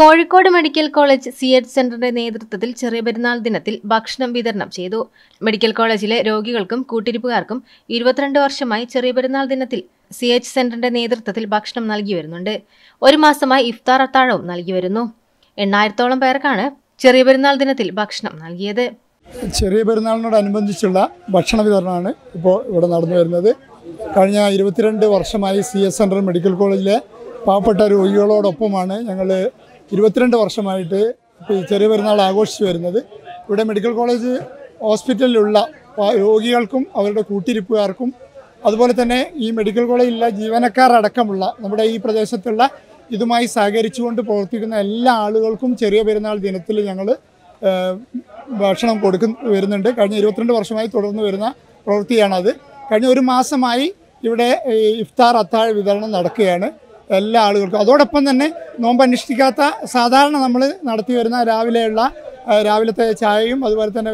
Kozhikode medical college C H സെന്ററിന്റെ നേതൃത്വത്തിൽ ചെറിയ പെരുന്നാൾ ദിനത്തിൽ ഭക്ഷണം വിതരണം ചെയ്തു. മെഡിക്കൽ കോളേജിലെ രോഗികൾക്കും കൂട്ടിരിപ്പുകാർക്കും ഇരുപത്തിരണ്ട് വർഷമായി ചെറിയ പെരുന്നാൾ ദിനത്തിൽ സി എച്ച് സെന്ററിന്റെ നേതൃത്വത്തിൽ ഭക്ഷണം നൽകി വരുന്നുണ്ട്. ഒരു മാസമായി ഇഫ്താർ അത്താഴവും നൽകി വരുന്നു. എണ്ണായിരത്തോളം പേർക്കാണ് ചെറിയ പെരുന്നാൾ ദിനത്തിൽ ഭക്ഷണം നൽകിയത്. ചെറിയ പെരുന്നാളിനോടനുബന്ധിച്ചുള്ള ഭക്ഷണ വിതരണമാണ് ഇപ്പോൾ ഇവിടെ നടന്നു വരുന്നത്. കഴിഞ്ഞ ഇരുപത്തിരണ്ട് വർഷമായി സി എസ് സെൻട്രൽ മെഡിക്കൽ കോളേജിലെ പാവപ്പെട്ട രോഗികളോടൊപ്പമാണ് ഞങ്ങൾ ഇരുപത്തിരണ്ട് വർഷമായിട്ട് ചെറിയ പെരുന്നാൾ ആഘോഷിച്ചു വരുന്നത്. ഇവിടെ മെഡിക്കൽ കോളേജ് ഹോസ്പിറ്റലിലുള്ള രോഗികൾക്കും അവരുടെ കൂട്ടിരിപ്പുകാർക്കും അതുപോലെ തന്നെ ഈ മെഡിക്കൽ കോളേജിലുള്ള ജീവനക്കാർ അടക്കമുള്ള നമ്മുടെ ഈ പ്രദേശത്തുള്ള ഇതുമായി സഹകരിച്ചുകൊണ്ട് പ്രവർത്തിക്കുന്ന എല്ലാ ആളുകൾക്കും ചെറിയ പെരുന്നാൾ ദിനത്തിൽ ഞങ്ങൾ ഭക്ഷണം കൊടുക്കുന്ന വരുന്നുണ്ട്. കഴിഞ്ഞ ഇരുപത്തിരണ്ട് വർഷമായി തുടർന്ന് വരുന്ന പ്രവൃത്തിയാണത്. കഴിഞ്ഞ ഒരു മാസമായി ഇവിടെ ഇഫ്താർ അത്താഴ വിതരണം നടക്കുകയാണ്. എല്ലാ ആളുകൾക്കും. അതോടൊപ്പം തന്നെ നോമ്പ് അനുഷ്ഠിക്കാത്ത സാധാരണ നമ്മൾ നടത്തി വരുന്ന രാവിലെയുള്ള രാവിലത്തെ ചായയും അതുപോലെ തന്നെ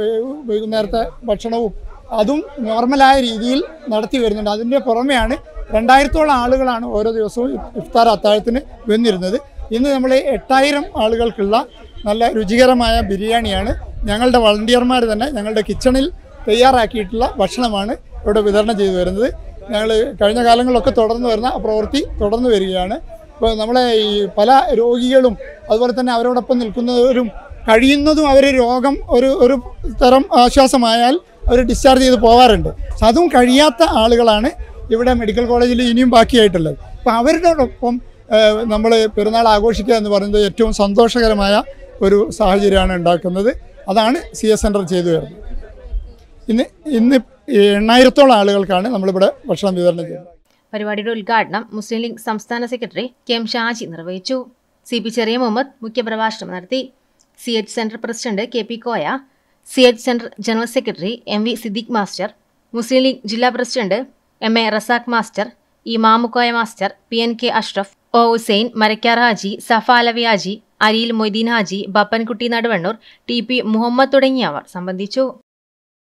വൈകുന്നേരത്തെ ഭക്ഷണവും അതും നോർമലായ രീതിയിൽ നടത്തി വരുന്നുണ്ട്. അതിന്റെ പുറമെയാണ് രണ്ടായിരത്തോളം ആളുകളാണ് ഓരോ ദിവസവും ഇഫ്താർ അത്താഴത്തിന് വന്നിരുന്നത്. ഇന്ന് നമ്മൾ എട്ടായിരം ആളുകൾക്കുള്ള നല്ല രുചികരമായ ബിരിയാണിയാണ് ഞങ്ങളുടെ വളണ്ടിയർമാർ തന്നെ ഞങ്ങളുടെ കിച്ചണിൽ തയ്യാറാക്കിയിട്ടുള്ള ഭക്ഷണമാണ് ഇവിടെ വിതരണം ചെയ്തു വരുന്നത്. ഞങ്ങൾ കഴിഞ്ഞ കാലങ്ങളിലൊക്കെ തുടർന്ന് വരുന്ന പ്രവൃത്തി തുടർന്ന് വരികയാണ്. ഇപ്പോൾ നമ്മളെ ഈ പല രോഗികളും അതുപോലെ തന്നെ അവരോടൊപ്പം നിൽക്കുന്നവരും കഴിയുന്നതും അവർ രോഗം ഒരു ഒരു തരം ആശ്വാസമായാൽ അവർ ഡിസ്ചാർജ് ചെയ്ത് പോകാറുണ്ട് അതും കഴിയാത്ത ആളുകളാണ് ഇവിടെ മെഡിക്കൽ കോളേജിൽ ഇനിയും ബാക്കിയായിട്ടുള്ളത്. അപ്പോൾ അവരോടൊപ്പം നമ്മൾ പെരുന്നാൾ ആഘോഷിക്കുക എന്ന് പറയുന്നത് ഏറ്റവും സന്തോഷകരമായ ഒരു സാഹചര്യമാണ് ഉണ്ടാക്കുന്നത്. അതാണ് സി എസ് സെന്റർ ചെയ്തു വരുന്നത് ഇന്ന് ഇന്ന് എണ്ണായിരത്തോളം ആളുകൾക്കാണ് നമ്മളിവിടെ ഭക്ഷണം വിതരണം ചെയ്യുന്നത്. പരിപാടിയുടെ ഉദ്ഘാടനം മുസ്ലിം ലീഗ് സംസ്ഥാന സെക്രട്ടറി കെ എം ഷാജി നിർവഹിച്ചു. സി പി ചെറിയ മുഹമ്മദ് മുഖ്യപ്രഭാഷണം നടത്തി. C H centre president K P Koya C H centre general secretary M V Siddique master Muslim League ജില്ലാ president M A Razak master E Mamukoya master P N K Ashraf O Hussain Marakkar Haji Safa Alavi Haji Ariyil Moideen Haji Bappankutty Naduvannur T P Muhammad തുടങ്ങിയവർ സംബന്ധിച്ചു.